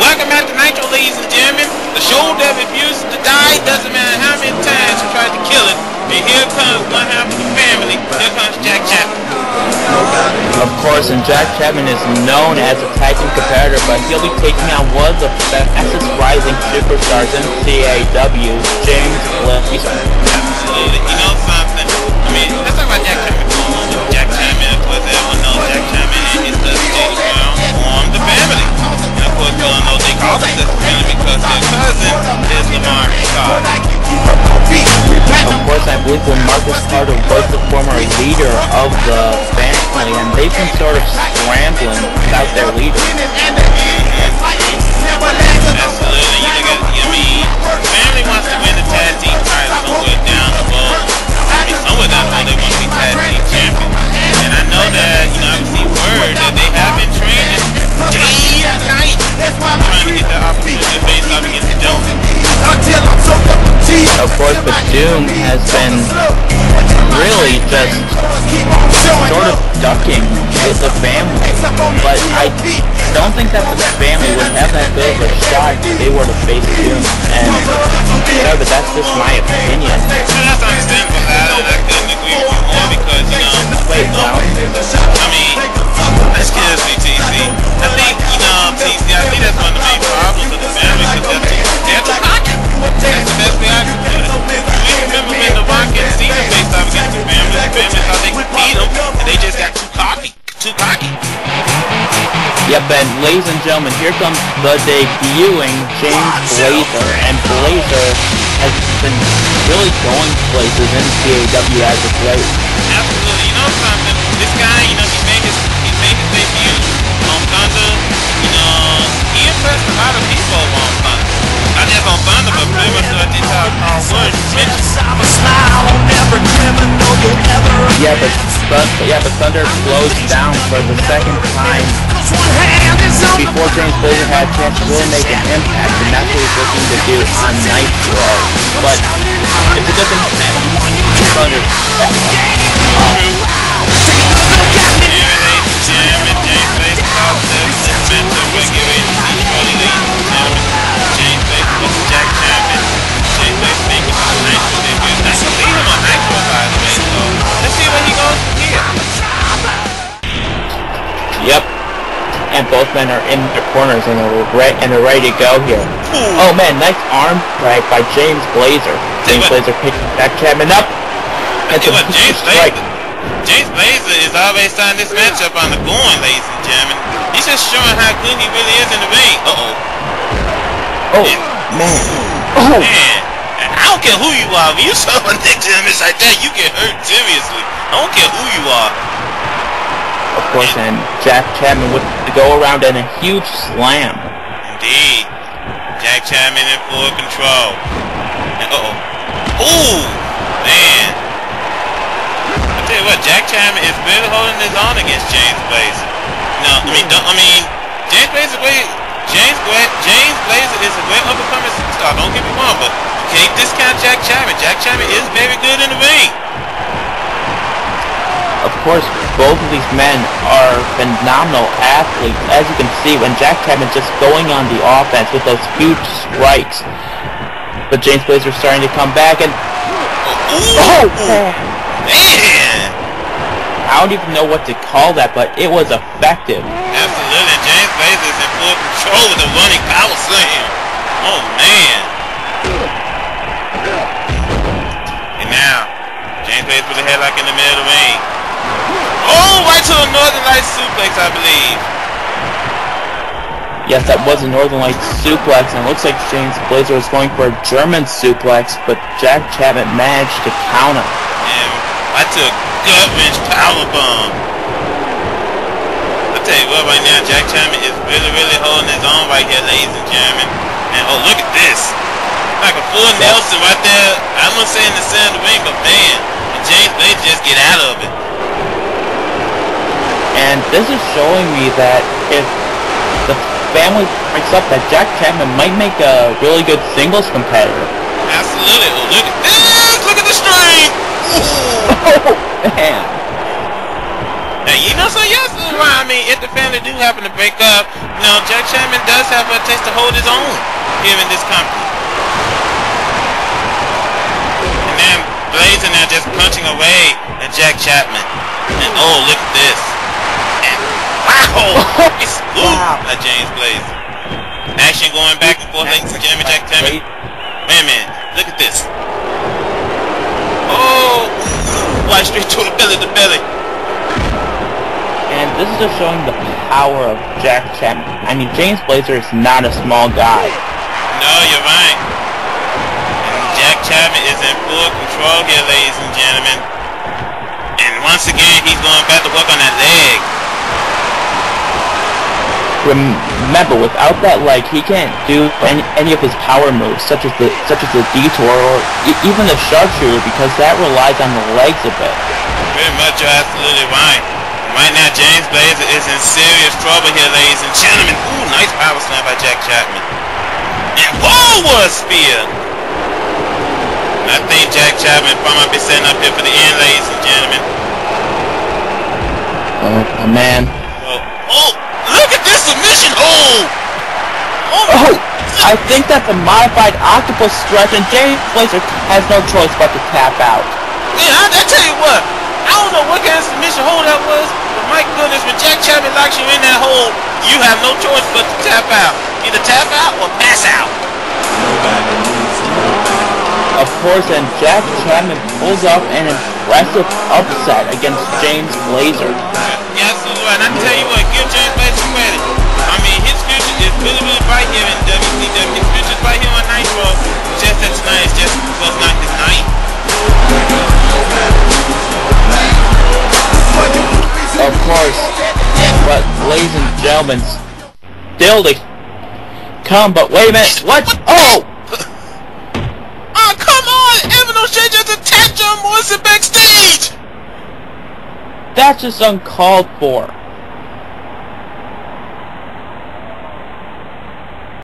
Welcome back to Nitro, ladies and gentlemen. The show that refuses to die doesn't matter how many times you try to kill it. And here comes one half of the family. Here comes Jack Chapman. Of course, and Jack Chapman is known as a tag team competitor, but he'll be taking on one of the fastest rising superstars in CAW, James Blazer. Absolutely. You know family, and they've been sort of scrambling without their leader. Absolutely. You look at, I mean, family wants to win the tag team title somewhere down the road. I mean, somewhere down the road they want to be tag team champions. And I know that, you know, I've seen word that they have been training day and night trying to get the opportunity to face off against Jones. Of course, but Doom has been really just sort of ducking with the family. But I don't think that the family would have that good of a shot if they were to face Doom. And no, but that's just my opinion. And ladies and gentlemen, here comes the debuting James Blazer, and Blazer has been really going places in CAW as of late. Absolutely, you know something? This guy, you know, he made his he made his debut on Thunder. You know, he impressed a lot of people on Thunder. Not just on Thunder, but pretty much throughout the entire CAW world. Yeah, but Thun- yeah, but Thunder closed down for the second time before James Blazer had a chance to really make an impact, and that's what he's looking to do on night Nitro. But a good thing that Thunder. Here, ladies And both men are in their corners and they're re- and they're ready to go here. Hmm. Oh man, nice arm drag by James Blazer. James what- Blazer picking Jack Chapman up. I It's tell a what, James strike. Blazer, James Blazer is always starting this matchup on the going, ladies and gentlemen. He's just showing how good he really is in the ring. Uh-oh. Oh man. Oh Man, I don't care who you are. When you show a neck damage like that, you get hurt seriously. I don't care who you are. Course and Jack Chapman with the go around and a huge slam. Indeed. Jack Chapman in full control. And uh-oh. Ooh, man. I tell you what, Jack Chapman is really holding his own against James Blazer. No, I mean, I mean, James Blazer, wait, James James Blazer is a great up-and-coming superstar. Don't get me wrong, but you can't discount Jack Chapman. Jack Chapman is very good in the ring. Of course, both of these men are phenomenal athletes. As you can see, when Jack Chapman's just going on the offense with those huge strikes. But James Blazer's starting to come back and Ooh, Oh! man. I don't even know what to call that, but it was effective. Absolutely. James Blazer is in full control with a running power slam. Oh, man. And now, James Blazer with the headlock in the middle of the ring. Oh, right to a Northern Lights suplex, I believe. Yes, that was a Northern Lights suplex, and it looks like James Blazer was going for a German suplex, but Jack Chapman managed to counter. And I took wrench power bomb. I tell you what, right now, Jack Chapman is really, really holding his own right here, ladies and gentlemen. And oh, look at this. Like a full Nelson right there. I'm gonna say in the center of the ring, but man, and James Blazer just get out of it. And this is showing me that if the family breaks up that Jack Chapman might make a really good singles competitor. Absolutely. Look at this. Look at the string. Ooh. Oh, man. Hey, you know, so yes, I mean, if the family do happen to break up, you know, Jack Chapman does have a taste to hold his own here in this company. And then Blazing now just punching away at Jack Chapman. And oh, look at this. Wow! It's ooh, Wow. by James Blaze. Action going back and forth, ladies and gentlemen, Jack. Wait a minute, look at this. Oh, right straight to the belly, the belly. And this is just showing the power of Jack Chapman. I mean, James Blazer is not a small guy. No, you're right. And Jack Chapman is in full control here, ladies and gentlemen. And once again, he's going back to work on that leg. Remember, without that leg, he can't do any, any of his power moves, such as the such as the detour or e- even the sharpshooter, because that relies on the legs a bit. Very much, you're absolutely right. Right now, James Blazer is in serious trouble here, ladies and gentlemen. Ooh, nice power slam by Jack Chapman. And whoa, what a spear! I think Jack Chapman probably might be setting up here for the end, ladies and gentlemen. Oh, oh, man. Oh, oh, look at this submission hold! Oh, Oh, oh I think that's a modified octopus stretch, and James Blazer has no choice but to tap out. man, I, I tell you what, I don't know what kind of submission hold that was, but my goodness, when Jack Chapman locks you in that hole, you have no choice but to tap out. Either tap out or pass out. Of course, and Jack Chapman pulls off an impressive upset against James Blazer. Yeah, absolutely right. And I tell you what, give James Blazer credit. Really, really bright here in WCW. Is right here on Nitro. Just that tonight is just was not his night. Of course, but ladies and gentlemen, still to come, but wait a minute, what? Oh! Oh, come on! Evan O'Shea just attacked John Morrison backstage! That's just uncalled for.